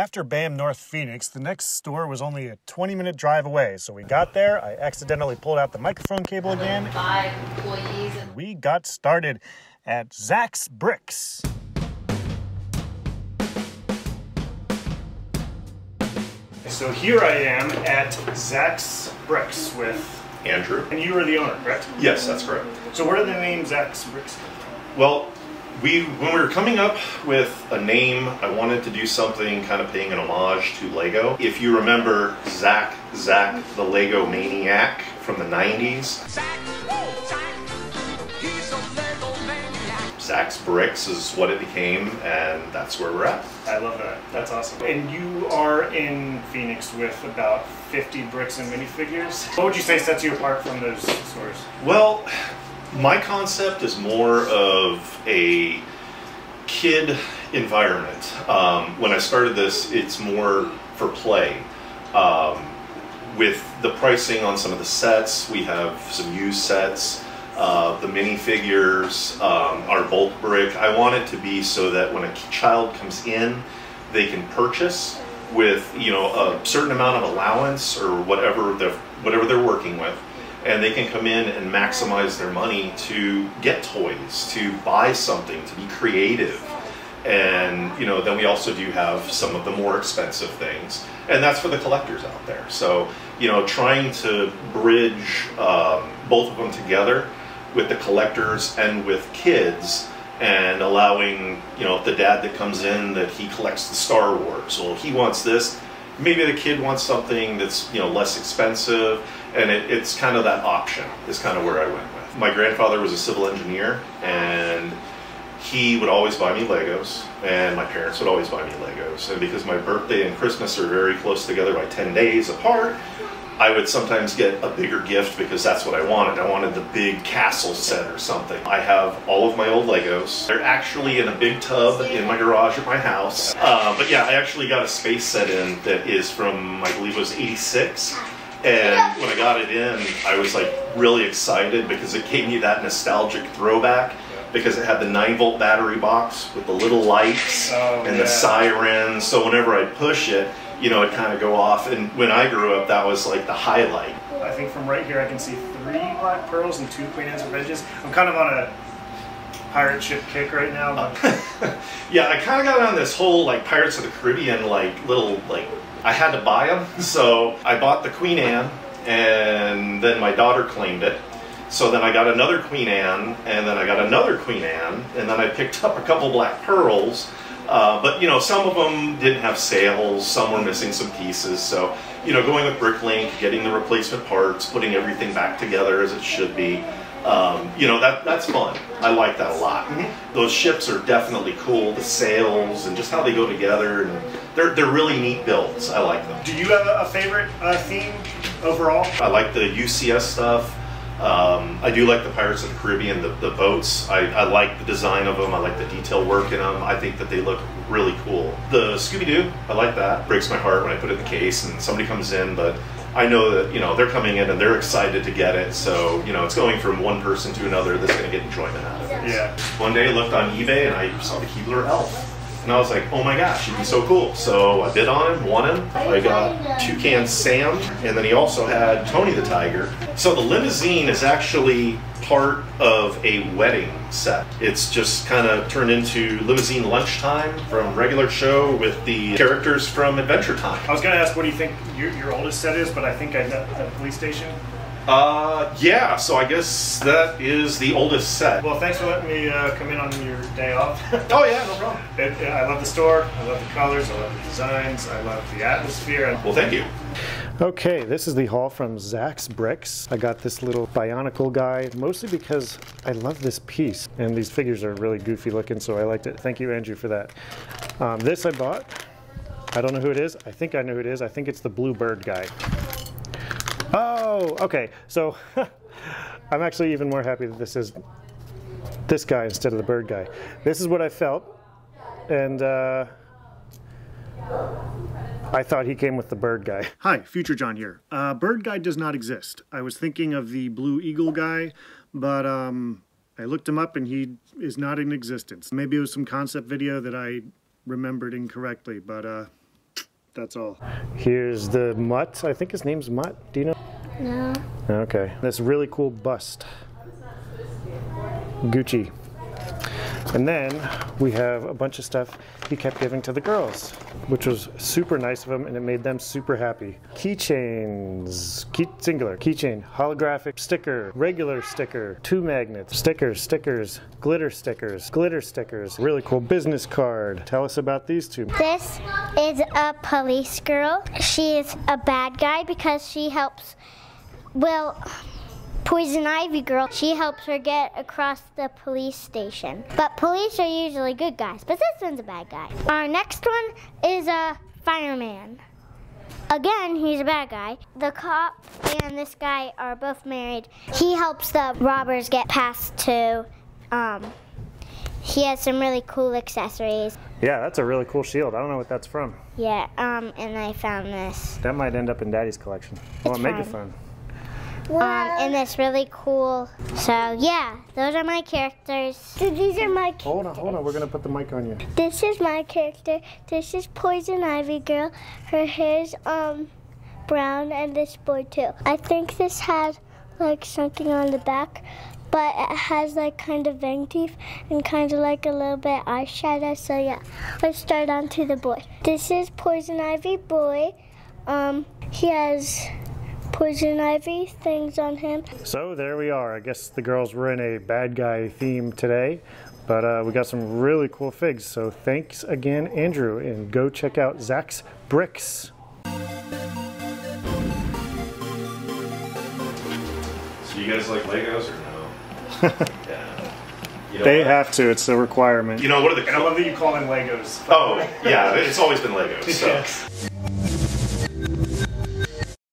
After BAM North Phoenix, the next store was only a 20 minute drive away. So we got there, I accidentally pulled out the microphone cable again. Five employees and We got started at Zack's Bricks. So here I am at Zack's Bricks with, Andrew? and you are the owner, correct? Yes, that's correct. So where did the name Zack's Bricks come from? Well, we when we were coming up with a name, I wanted to do something kind of paying an homage to Lego. If you remember Zack, Zack the Lego Maniac from the 90s, Zack's Bricks is what it became, and that's where we're at. I love that. That's awesome. And you are in Phoenix with about 50 bricks and minifigures. What would you say sets you apart from those stores? Well, my concept is more of a kid environment. Um, when I started this, it's more for play. Um, with the pricing on some of the sets, we have some used sets, uh, the minifigures, um, our bulk brick. I want it to be so that when a child comes in, they can purchase with you know a certain amount of allowance or whatever they're whatever they're working with and they can come in and maximize their money to get toys, to buy something, to be creative. And you know, then we also do have some of the more expensive things, and that's for the collectors out there. So you know, trying to bridge um, both of them together with the collectors and with kids, and allowing you know the dad that comes in that he collects the Star Wars. Well, he wants this. Maybe the kid wants something that's you know less expensive, and it, it's kind of that option is kind of where I went with. My grandfather was a civil engineer, and he would always buy me Legos, and my parents would always buy me Legos. And because my birthday and Christmas are very close together by 10 days apart, I would sometimes get a bigger gift because that's what I wanted. I wanted the big castle set or something. I have all of my old Legos. They're actually in a big tub in my garage at my house. Uh, but yeah, I actually got a space set in that is from, I believe it was 86. And when I got it in, I was like really excited because it gave me that nostalgic throwback because it had the 9 volt battery box with the little lights Oh, and yeah. the sirens. So whenever I'd push it, you know, it'd kind of go off. And when I grew up, that was like the highlight. I think from right here I can see three black pearls and two queen anne's revenges. I'm kind of on a pirate ship kick right now. But Yeah, I kind of got on this whole like Pirates of the Caribbean like little like I had to buy them, so I bought the Queen Anne, and then my daughter claimed it. So then I got another Queen Anne, and then I got another Queen Anne, and then I picked up a couple black pearls. Uh, but you know, some of them didn't have sails, some were missing some pieces. So you know, going with Bricklink, getting the replacement parts, putting everything back together as it should be. Um, you know that that's fun. I like that a lot. Those ships are definitely cool. The sails and just how they go together, and they're they're really neat builds. I like them. do you have a, a favorite uh, theme overall? I like the UCS stuff. Um, I do like the Pirates of the Caribbean, the, the boats. I, I like the design of them. I like the detail work in them. I think that they look really cool. The Scooby Doo, I like that. Breaks my heart when I put it in the case and somebody comes in, but I know that you know they're coming in and they're excited to get it. So you know it's going from one person to another that's going to get enjoyment out of it. Yeah. One day I looked on eBay and I saw the Keebler elf. And I was like, oh my gosh, he'd be so cool. So I bid on him, won him. I got Toucan Sam, and then he also had Tony the Tiger. So the limousine is actually part of a wedding set. It's just kind of turned into limousine lunchtime from regular show with the characters from Adventure Time. I was gonna ask what do you think your, your oldest set is, but I think I know the police station. Uh, yeah, so I guess that is the oldest set. Well, thanks for letting me uh, come in on your day off. Oh yeah, no problem. It, it- I love the store. I love the colors. I love the designs. I love the atmosphere. Well, thank you. Okay, this is the haul from Zack's Bricks. I got this little Bionicle guy mostly because I love this piece, and these figures are really goofy looking, so I liked it. Thank you, Andrew, for that. Um, this I bought. I don't know who it is. I think I know who it is. I think it's the Blue Bird guy. Oh, okay. So I'm actually even more happy that this is this guy instead of the bird guy. This is what I felt, and. Uh, I thought he came with the bird guy. Hi, Future John here. Uh, bird guy does not exist. I was thinking of the blue eagle guy, but um, I looked him up and he is not in existence. Maybe it was some concept video that I remembered incorrectly, but uh, That's all. Here's the Mutt. I think his name's Mutt. Do you know? No. Okay. This really cool bust. Gucci. And then we have a bunch of stuff he kept giving to the girls, which was super nice of him and it made them super happy. Keychains, key, singular, keychain, holographic sticker, regular sticker, two magnets, stickers, stickers, glitter stickers, glitter stickers, really cool business card. Tell us about these two. This is a police girl. She is a bad guy because she helps, well, Poison Ivy girl, she helps her get across the police station. But police are usually good guys, but this one's a bad guy. Our next one is a fireman. Again, he's a bad guy. The cop and this guy are both married. He helps the robbers get past to, um, he has some really cool accessories. Yeah, that's a really cool shield. I don't know what that's from. Yeah, um, and I found this. That might end up in Daddy's collection. Well, It's make it fine. Fun. Um, and it's really cool. So yeah, those are my characters. So These are my. Hold on, hold on. We're gonna put the mic on you. This is my character. This is Poison Ivy girl. Her hair's um brown, and this boy too. I think this has like something on the back, but it has like kind of fang teeth and kind of like a little bit eyeshadow. So yeah, let's start on to the boy. This is Poison Ivy boy. Um, he has poison ivy things on him. So there we are. I guess the girls were in a bad guy theme today, but uh, we got some really cool figs. So thanks again, Andrew, and go check out Zack's Bricks. So you guys like Legos or no? yeah. You know They what? have to. It's a requirement. You know what are the? And I love that you call them Legos. Oh yeah, it's always been Legos. So. Yes.